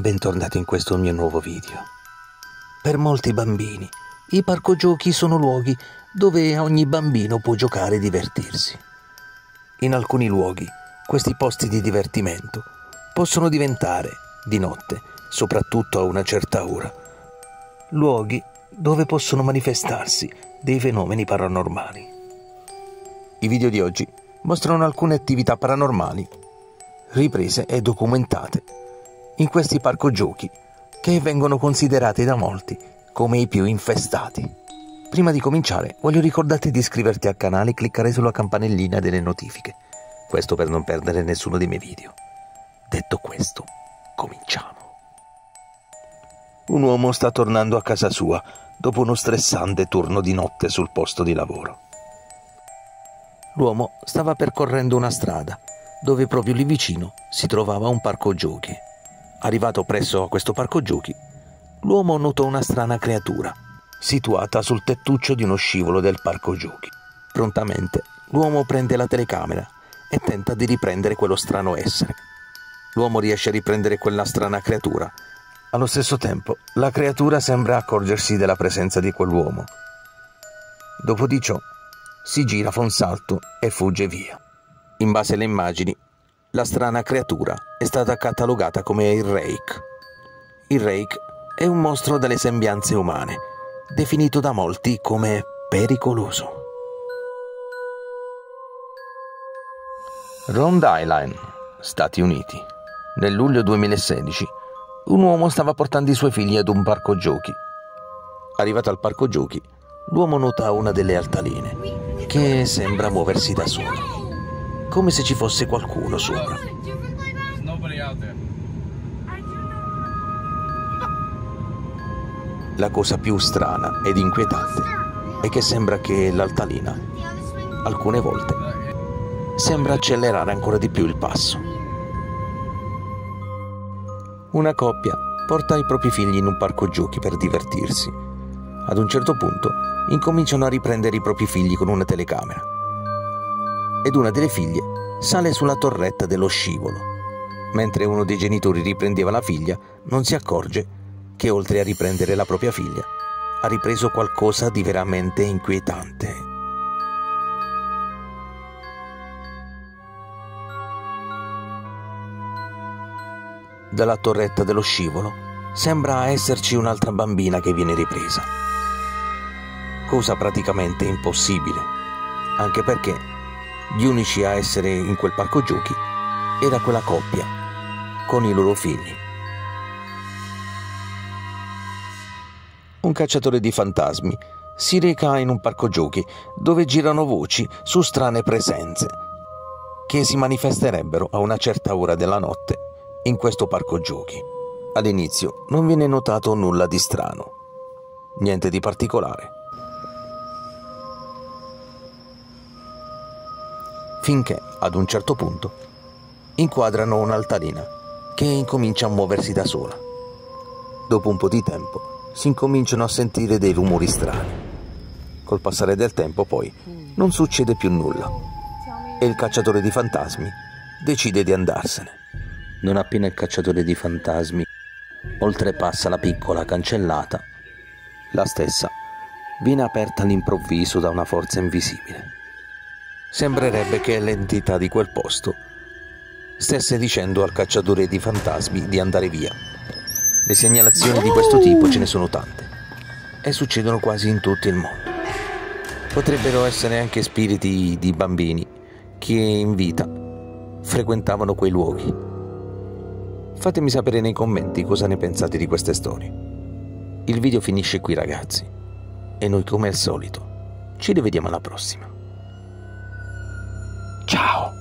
bentornati in questo mio nuovo video. Per molti bambini, i parco giochi sono luoghi dove ogni bambino può giocare e divertirsi. In alcuni luoghi, questi posti di divertimento possono diventare, di notte, soprattutto a una certa ora, luoghi dove possono manifestarsi dei fenomeni paranormali. I video di oggi mostrano alcune attività paranormali, riprese e documentate in questi parco giochi che vengono considerati da molti come i più infestati. Prima di cominciare voglio ricordarti di iscriverti al canale e cliccare sulla campanellina delle notifiche, questo per non perdere nessuno dei miei video. Detto questo, cominciamo. Un uomo sta tornando a casa sua dopo uno stressante turno di notte sul posto di lavoro. L'uomo stava percorrendo una strada dove proprio lì vicino si trovava un parco giochi. Arrivato presso a questo parco giochi, l'uomo notò una strana creatura situata sul tettuccio di uno scivolo del parco giochi. Prontamente l'uomo prende la telecamera e tenta di riprendere quello strano essere. L'uomo riesce a riprendere quella strana creatura. Allo stesso tempo, la creatura sembra accorgersi della presenza di quell'uomo. Dopo di ciò, si gira, fa un salto e fugge via. In base alle immagini, la strana creatura è stata catalogata come il Rake. Il Rake è un mostro dalle sembianze umane, definito da molti come pericoloso. Rhode Island, Stati Uniti. Nel luglio 2016, un uomo stava portando i suoi figli ad un parco giochi. Arrivato al parco giochi, l'uomo nota una delle altaline che sembra muoversi da sola, come se ci fosse qualcuno sopra. La cosa più strana ed inquietante è che sembra che l'altalina, alcune volte, sembra accelerare ancora di più il passo. Una coppia porta i propri figli in un parco giochi per divertirsi. Ad un certo punto incominciano a riprendere i propri figli con una telecamera. Ed una delle figlie sale sulla torretta dello scivolo. Mentre uno dei genitori riprendeva la figlia, non si accorge che oltre a riprendere la propria figlia, ha ripreso qualcosa di veramente inquietante. Dalla torretta dello scivolo sembra esserci un'altra bambina che viene ripresa cosa praticamente impossibile, anche perché gli unici a essere in quel parco giochi era quella coppia con i loro figli. Un cacciatore di fantasmi si reca in un parco giochi dove girano voci su strane presenze che si manifesterebbero a una certa ora della notte in questo parco giochi. All'inizio non viene notato nulla di strano, niente di particolare. Finché ad un certo punto inquadrano un'altalina che incomincia a muoversi da sola. Dopo un po' di tempo si incominciano a sentire dei rumori strani. Col passare del tempo poi non succede più nulla e il cacciatore di fantasmi decide di andarsene. Non appena il cacciatore di fantasmi oltrepassa la piccola cancellata, la stessa viene aperta all'improvviso da una forza invisibile sembrerebbe che l'entità di quel posto stesse dicendo al cacciatore di fantasmi di andare via. Le segnalazioni di questo tipo ce ne sono tante e succedono quasi in tutto il mondo. Potrebbero essere anche spiriti di bambini che in vita frequentavano quei luoghi. Fatemi sapere nei commenti cosa ne pensate di queste storie. Il video finisce qui ragazzi e noi come al solito ci rivediamo alla prossima. Ciao.